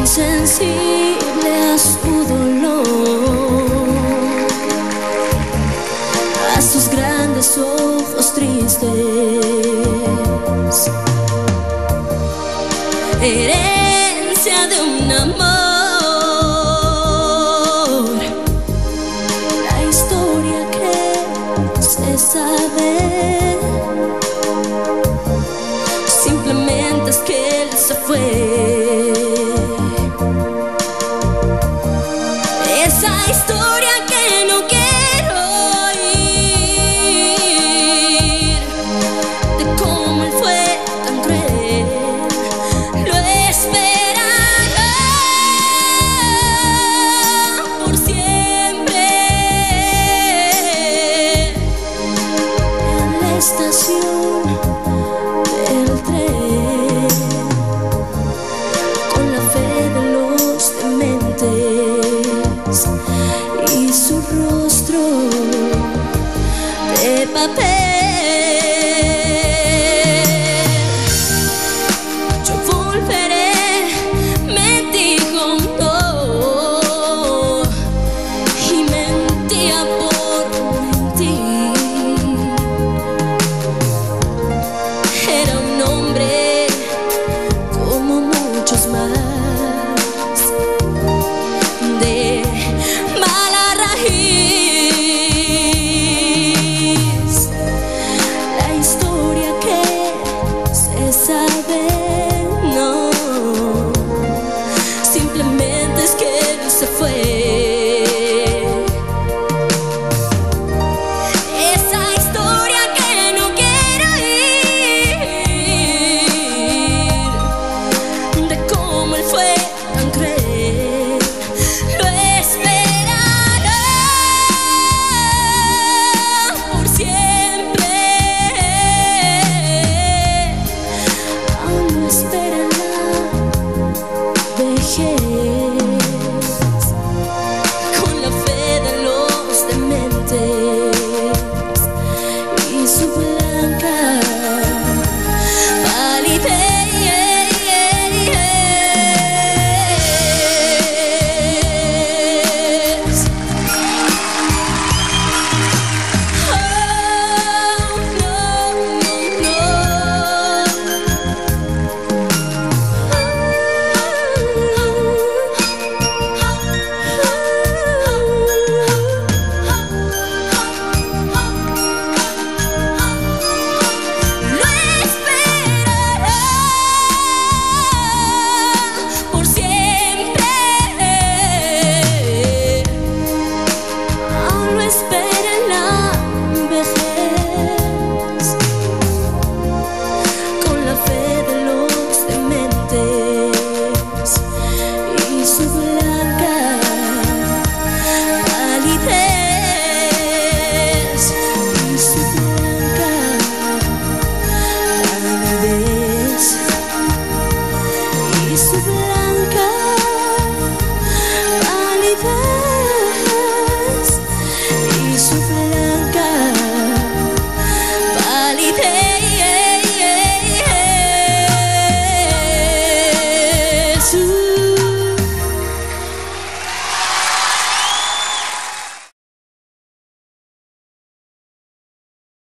insensible a su dolor, a sus grandes ojos tristes. Herencia de un amor, la historia que se sabe. Simplemente es que él se fue. Historia que no quiero a.